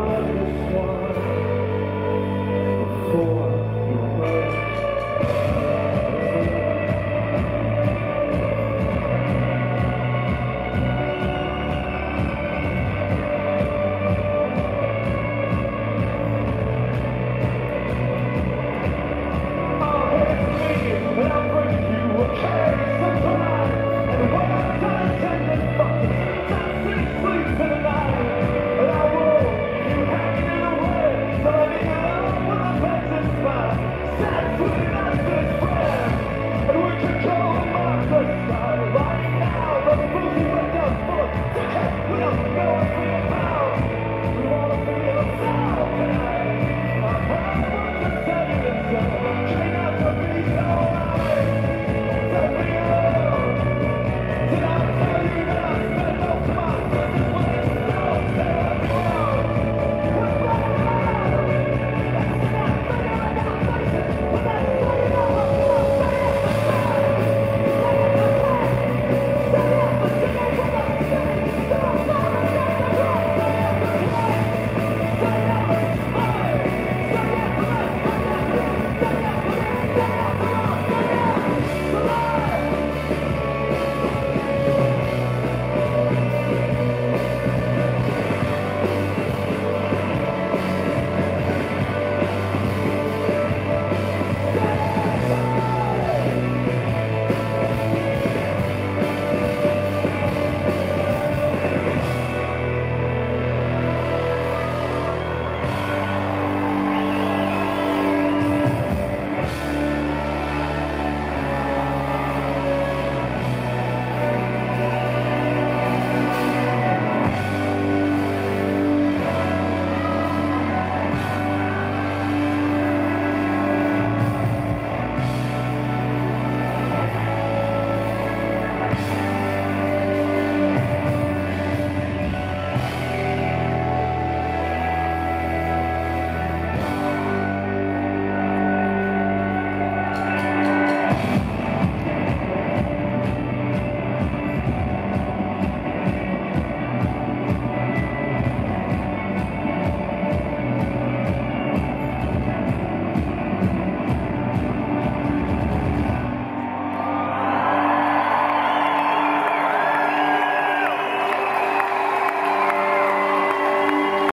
Father's one.